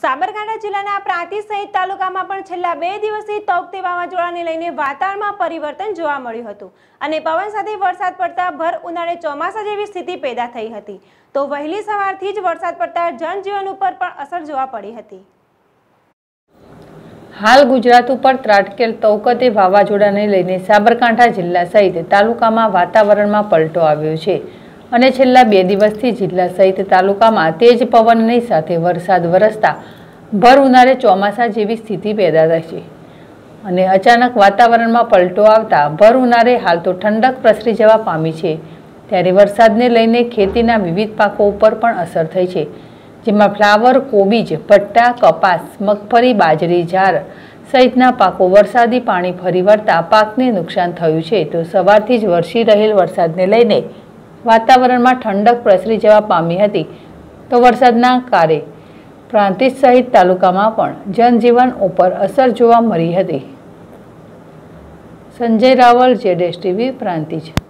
સાબરકાંઠા જિલ્લાના પ્રાંતિજ સહિત તાલુકામાં પણ છેલ્લા બે દિવસથી તૌકતે વાવાઝોડાને લઈને વાતાવરણમાં પરિવર્તન જોવા મળ્યું હતું અને પવન સાથે વરસાદ પડતા ભર ઉનાળે ચોમાસા જેવી સ્થિતિ પેદા થઈ હતી. તો વહેલી સવારથી જ વરસાદ પડતા જનજીવન ઉપર પણ અસર જોવા પડી હતી. હાલ ગુજરાત ઉપર ત્રાટકેલ તૌકતે વાવાઝોડાને લઈને સાબરકાંઠા જિલ્લા સહિત તાલુકામાં વાતાવરણમાં પલટો આવ્યો છે. અને છેલ્લા બે દિવસથી જિલ્લા સહિત તાલુકામાં તેજ પવનની સાથે વરસાદ વરસતા ભર ઉનાળે ચોમાસા જેવી સ્થિતિ પેદા થઈ છે અને અચાનક વાતાવરણમાં પલટો આવતા ભર ઉનાળે હાલ તો ઠંડક પ્રસરી જવા પામી છે. ત્યારે વરસાદને લઈને ખેતીના વિવિધ પાકો ઉપર પણ અસર થઈ છે. જેમાં ફ્લાવર, કોબીજ, ભટ્ટા, કપાસ, મગફળી, બાજરી, ઝાર સહિતના પાકો વરસાદી પાણી ફરી વળતા પાકને નુકસાન થયું છે. તો સવારથી જ વરસી રહેલ વરસાદને લઈને વાતાવરણમાં ઠંડક પ્રસરી જવા પામી હતી. તો વરસાદના કારે પ્રાંતિજ સહિત તાલુકામાં પણ જનજીવન ઉપર અસર જોવા મળી હતી. સંજય રાવલ જેડેશ ટીવી, પ્રાંતિજ.